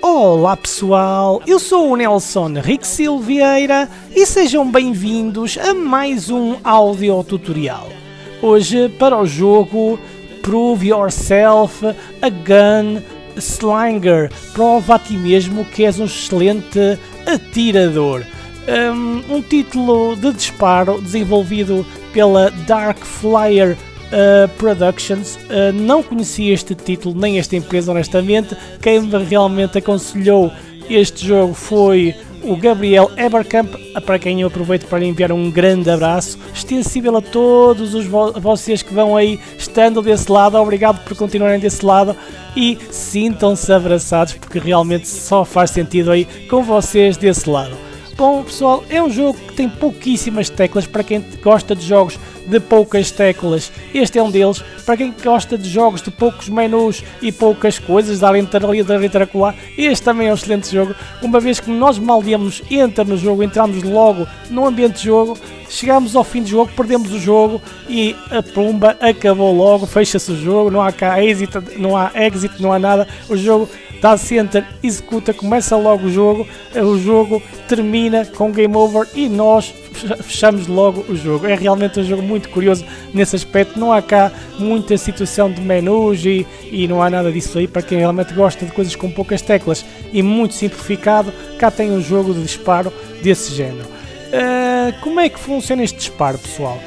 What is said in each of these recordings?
Olá pessoal, eu sou o Nelson Rick Silveira e sejam bem-vindos a mais um áudio tutorial. Hoje para o jogo Prove Yourself a Gun Slanger. Prova a ti mesmo que és um excelente atirador. Um, um título de disparo desenvolvido pela Dark Flyer Uh, Productions. Uh, não conhecia este título nem esta empresa, honestamente. Quem me realmente aconselhou este jogo foi o Gabriel Eberkamp, para quem eu aproveito para lhe enviar um grande abraço, extensível a todos os vo vocês que vão aí estando desse lado, obrigado por continuarem desse lado e sintam-se abraçados porque realmente só faz sentido aí com vocês desse lado. Bom pessoal, é um jogo que tem pouquíssimas teclas para quem gosta de jogos de poucas teclas. Este é um deles. Para quem gosta de jogos de poucos menus e poucas coisas, da ali da letra este também é um excelente jogo. Uma vez que nós mal demos enter no jogo, entramos logo no ambiente de jogo, chegamos ao fim do jogo, perdemos o jogo e a plumba acabou logo, fecha-se o jogo, não há cá exit, não há exit, não há nada. O jogo dá center, executa, começa logo o jogo, o jogo termina com game over e nós fechamos logo o jogo. É realmente um jogo muito curioso nesse aspecto. Não há cá muita situação de menus e, e não há nada disso aí para quem realmente gosta de coisas com poucas teclas e muito simplificado. Cá tem um jogo de disparo desse género. Uh, como é que funciona este disparo, pessoal?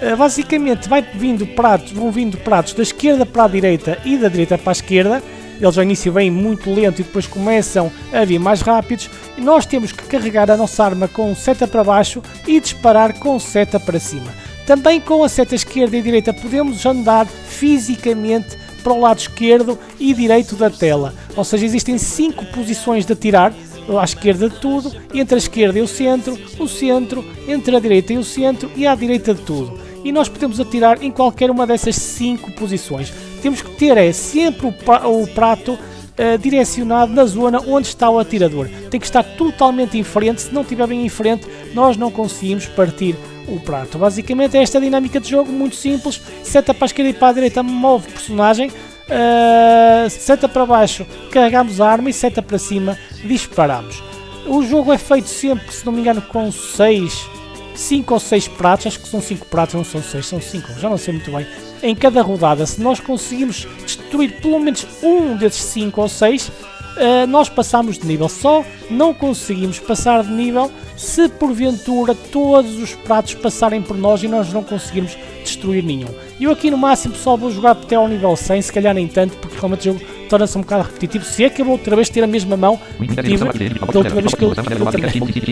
Uh, basicamente vai vindo pratos, vão vindo pratos da esquerda para a direita e da direita para a esquerda eles ao início vêm muito lento e depois começam a vir mais rápidos. Nós temos que carregar a nossa arma com seta para baixo e disparar com seta para cima. Também com a seta esquerda e direita podemos andar fisicamente para o lado esquerdo e direito da tela. Ou seja, existem 5 posições de atirar, à esquerda de tudo, entre a esquerda e o centro, o centro, entre a direita e o centro e à direita de tudo. E nós podemos atirar em qualquer uma dessas 5 posições temos que ter é sempre o, prato uh, direcionado na zona onde está o atirador. Tem que estar totalmente em frente, se não estiver bem em frente, nós não conseguimos partir o prato. Basicamente é esta dinâmica de jogo, muito simples, seta para a esquerda e para a direita, move o personagem, uh, seta para baixo, carregamos a arma e seta para cima, disparamos. O jogo é feito sempre, se não me engano, com 6, 5 ou 6 pratos, acho que são 5 pratos, não são 6, são 5, já não sei muito bem em cada rodada, se nós conseguirmos destruir pelo menos um desses 5 ou 6, uh, eh, nós passamos de nível. Só não conseguimos passar de nível se porventura todos os pratos passarem por nós e nós não conseguirmos destruir nenhum. Eu aqui no máximo só vou jogar até ao nível 100, se calhar nem tanto, porque realmente o jogo torna-se um bocado repetitivo. Se é que eu vou outra vez ter a mesma mão tive da última vez que eu,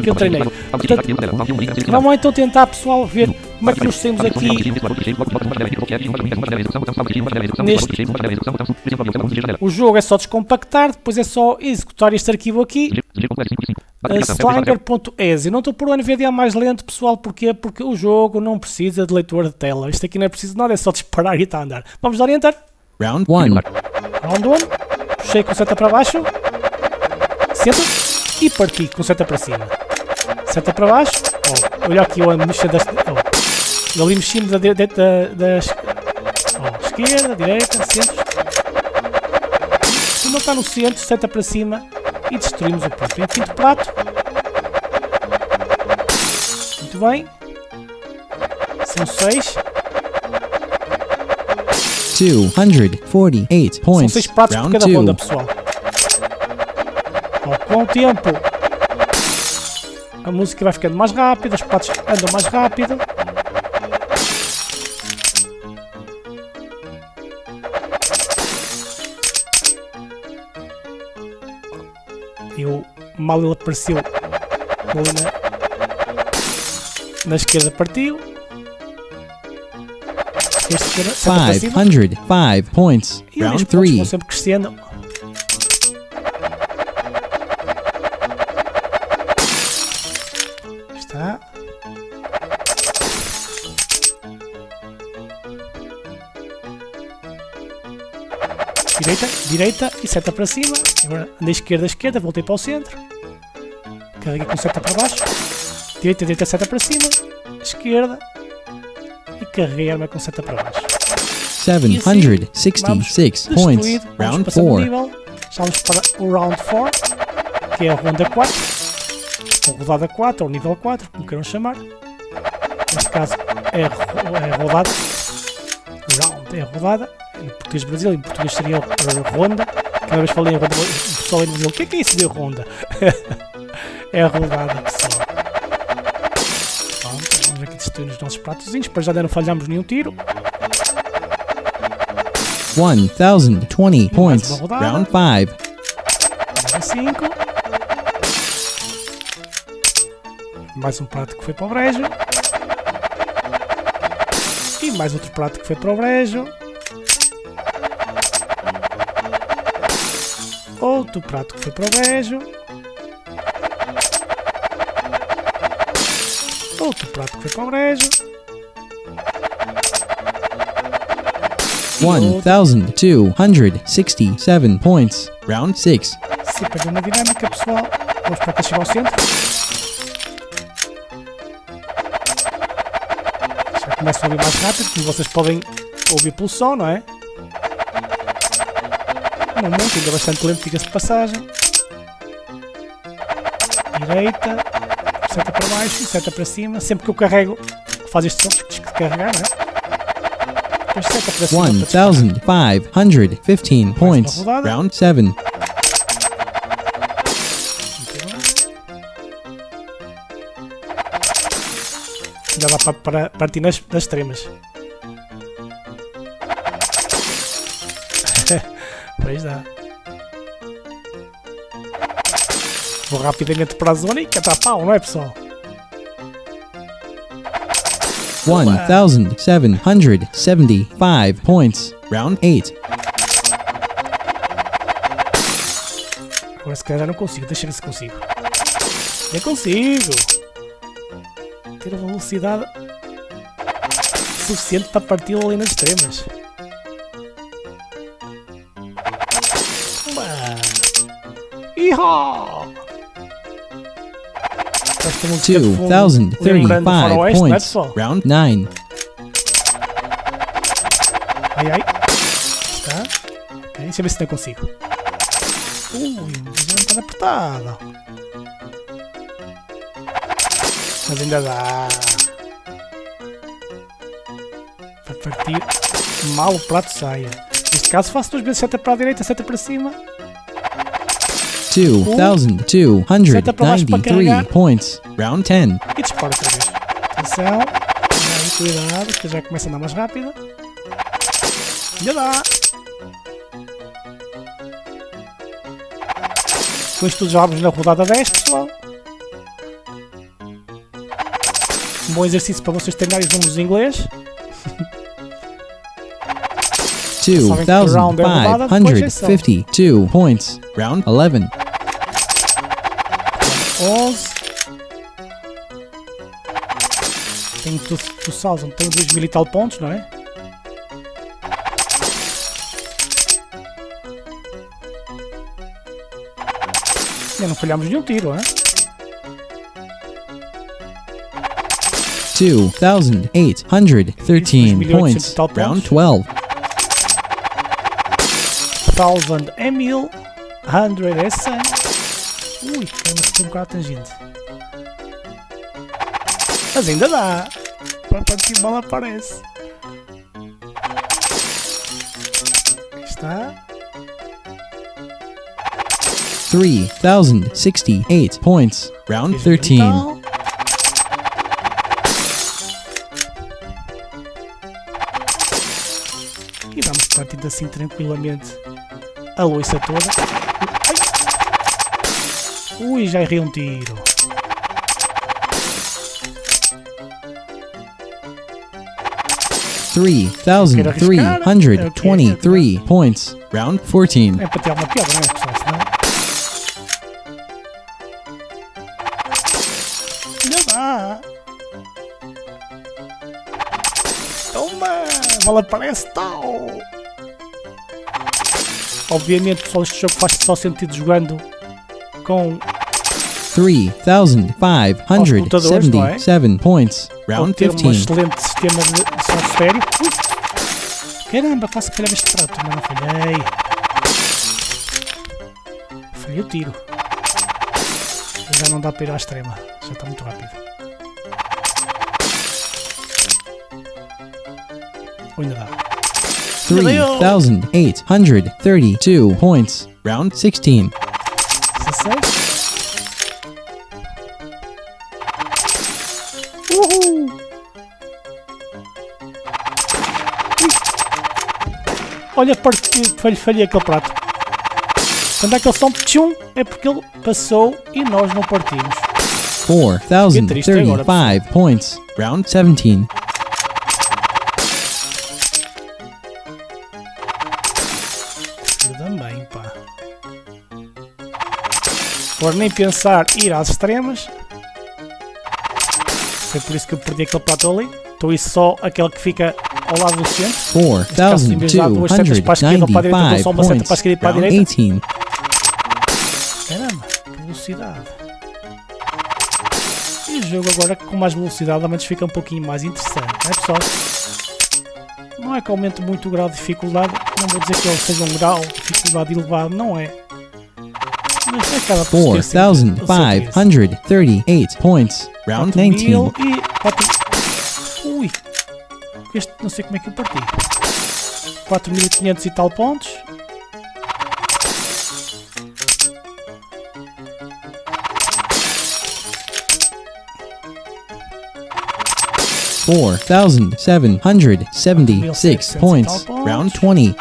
que eu, treinei. Portanto, vamos então tentar, pessoal, ver como é que nos temos aqui neste. O jogo é só descompactar, depois é só executar este arquivo aqui. Slanger.exe. Não estou por o NVDA mais lento, pessoal, porquê? Porque o jogo não precisa de leitor de tela. Isto aqui não é preciso nada, é só disparar e está a andar. Vamos dar enter. Round 1. Round 1. Puxei com seta para baixo. Senta. E parti com seta para cima. Seta para baixo. Oh, olha aqui eu mexer das... Oh. Ali mexemos da, da, da. Oh, esquerda, direita, centro. Se não está no centro, seta para cima e destruímos o prato. Em quinto prato. Muito bem. São seis. 248 points. São seis pratos Round por cada two. ronda, pessoal. com o tempo, a música vai ficando mais rápida, os pratos andam mais rápido. Eu, mal ele apareceu ali na, na esquerda partiu. 505 points. E Round 3. Vão sempre crescendo. Está. Direita, direita e seta para cima. Agora andei esquerda, esquerda, voltei para o centro. Carreguei com seta para baixo. Direita, direita, seta para cima. Esquerda, carreguei a arma com seta para baixo. 766 points. Destruído. Vamos Round passando de 4. nível. Já vamos para o round 4, que é a ronda 4. Ou rodada 4, ou nível 4, como queiram chamar. Neste caso é, é rodada. Round é rodada. Em português Brasil, em português seria a ronda. Cada vez falei em ronda, o pessoal no Brasil, o que é que é isso de ronda? é rodada, pessoal. Pronto, vamos aqui destruir os nossos pratozinhos, para já não falhamos nenhum tiro. 1020 points. Round 5. Nível 5. Mais um prato que foi para o brejo. E mais outro prato que foi para o brejo. Outro prato que foi para o brejo. Que foi para o brejo. 1267 points. Round 6. Se perdeu na dinâmica, pessoal. Vamos para que chegar ao centro. Já começa a ouvir mais rápido, como vocês podem ouvir pelo som, não é? Não muito, ainda bastante lento, diga-se de passagem. Direita, seta para baixo, seta para cima. Sempre que eu carrego, faz este som de carregar, não é? Depois seta para cima. para disparar. 1515 points. Round 7. Já dá para, para partir nas, nas extremas. pois dá. Vou rapidamente para a zona e catar pau, não é pessoal? 1775 points. Round 8. Agora se calhar já não consigo, deixa ver se consigo. Já consigo! Ter a velocidade suficiente para partir ali nas extremas. Ihá! 2,035.9. É Round 9. Ai, ai. Tá? Deixa eu ver se eu consigo. Ui, mas não tá apertada. Mas ainda dá. Para partir mal o prato saia. Neste caso faço duas vezes seta para a direita, seta para cima. 2293 carregar. points. Round 10. E dispara outra vez. Atenção. Aí, cuidado, que já começa a andar mais rápida. Ainda dá. Com isto já vamos na rodada 10, pessoal. Um bom exercício para vocês treinarem os números em inglês. 2552 points. Round 11. 11. Tenho tu, tu Salzam, 2 um mil e tal pontos, não é? Ainda não falhamos nenhum tiro, é? 2813 points. Round 12. 1000 é 1000. 100 é 100. Ui, queima-se um bocado tangente. Mas ainda dá. Para partir mal aparece. Aqui está. 3068 points. Round Fiz 13. então. E vamos partindo assim tranquilamente a loiça toda. Ai. Ui, já errei um tiro. Three three hundred twenty-three points. Round 14. É para ter uma piada, não é, pessoal? Senão... Dá. Toma! Bola parece tal! Obviamente, pessoal, este jogo faz só sentido jogando com Three thousand five hundred seventy-seven points. ou Round ter um 15. excelente sistema de som estéreo. Ui. Caramba, quase que este prato, mas não falhei. Falhei o tiro. Já não dá para ir à extrema. Já está muito rápido. Ou ainda dá. 3,832 points. Round 16. 16. Uhul! Olha, parti- falhei, falhei aquele prato. Quando é aquele som um tchum, é porque ele passou e nós não partimos. 4,035 points. Round 17. Por nem pensar ir às extremas. Foi por isso que eu perdi aquele prato ali. Estou isso só aquele que fica ao lado do centro. caso, em vez de dar duas setas para a esquerda ou para a direita, 4,295 só uma seta para a esquerda e para a direita. 18. Caramba, que velocidade. E o jogo agora com mais velocidade, menos fica um pouquinho mais interessante, não é pessoal? Não é que aumente muito o grau de dificuldade, não vou dizer que ele seja um grau de dificuldade elevado, não é. 4,538 points. Round 19. e 4... Ui! Este não sei como é que eu parti. 4.500 e tal pontos. Four thousand seven hundred seventy-six points. Round 20.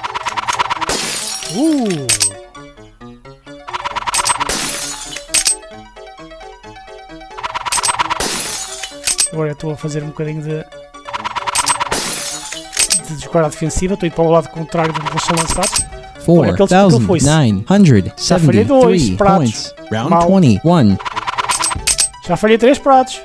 Uh! Agora estou a fazer um bocadinho de. de desguarda defensiva. Estou a ir para o lado contrário do que eles são lançados. Four aquele thousand foi-se. nine hundred falhei dois seventy-three pratos. points. Round Mal. 21. Já falhei três pratos.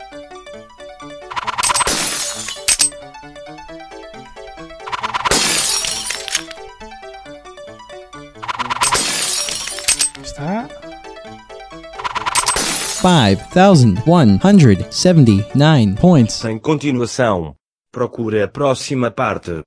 5,179 points. Em continuação, procure a próxima parte.